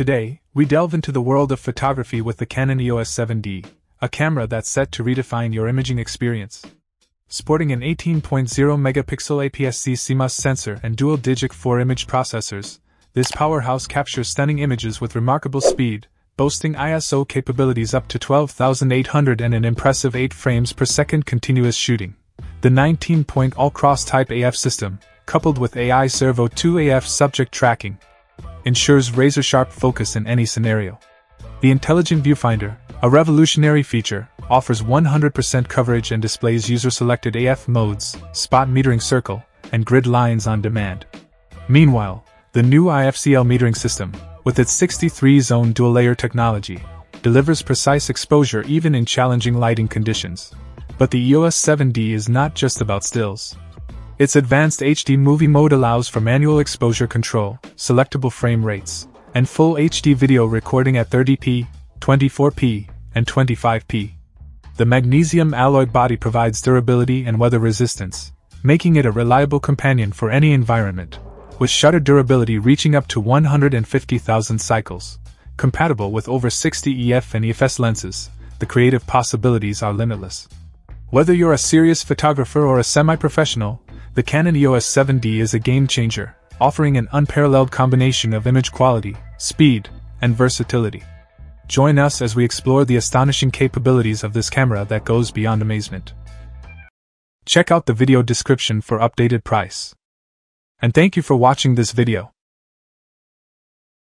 Today, we delve into the world of photography with the Canon EOS 7D, a camera that's set to redefine your imaging experience. Sporting an 18.0 megapixel APS-C CMOS sensor and dual Digic 4 image processors, this powerhouse captures stunning images with remarkable speed, boasting ISO capabilities up to 12,800 and an impressive 8 frames per second continuous shooting. The 19 point all cross type AF system, coupled with AI Servo 2 AF subject tracking, ensures razor sharp focus in any scenario. The Intelligent Viewfinder, a revolutionary feature, offers 100% coverage and displays user selected AF modes, spot metering circle, and grid lines on demand. Meanwhile, the new IFCL metering system, with its 63 zone dual layer technology, delivers precise exposure even in challenging lighting conditions. But the EOS 7D is not just about stills. Its advanced HD movie mode allows for manual exposure control, selectable frame rates, and full HD video recording at 30p, 24p, and 25p. The magnesium alloy body provides durability and weather resistance, making it a reliable companion for any environment, with shutter durability reaching up to 150,000 cycles. Compatible with over 60 EF and EFS lenses, the creative possibilities are limitless. Whether you're a serious photographer or a semi professional, the Canon EOS 7D is a game changer, offering an unparalleled combination of image quality, speed, and versatility. Join us as we explore the astonishing capabilities of this camera that goes beyond amazement. Check out the video description for updated price. And thank you for watching this video.